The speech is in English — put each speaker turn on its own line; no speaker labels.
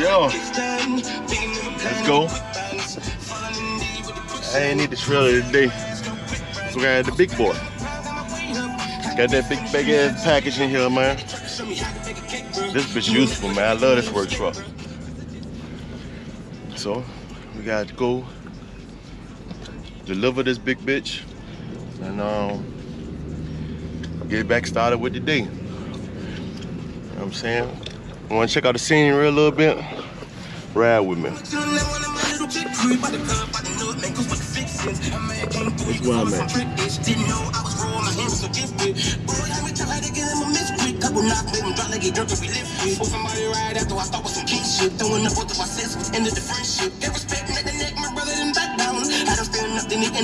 Yo, let's go. I need the trailer today. So we got the big boy. Got that big, big ass package in here, man. This bitch useful, man. I love this work truck.
So we got to go deliver this big bitch and um get back started with the day. You know what I'm saying? Wanna check out the scenery a little bit? Ride with me.
That's where I'm at. Somebody ride after I start with some. Throwing up both of sets, the friendship. Get respect, neck to neck, my brother back down. I don't feel nothing.